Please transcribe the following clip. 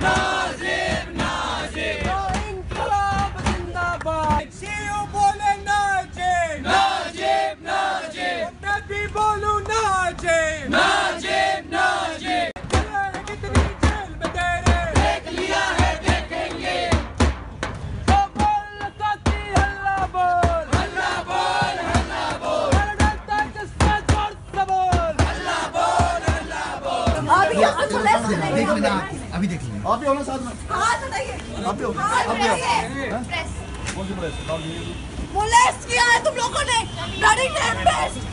No! किया देख लेना अभी देख लेना आप भी होना साथ में। हाथ बताइए। आप भी हो आप भी हो? प्रेस कौन सी प्रेस दीजिए मोलेस्ट किया है तुम लोगों ने। Bloody rapist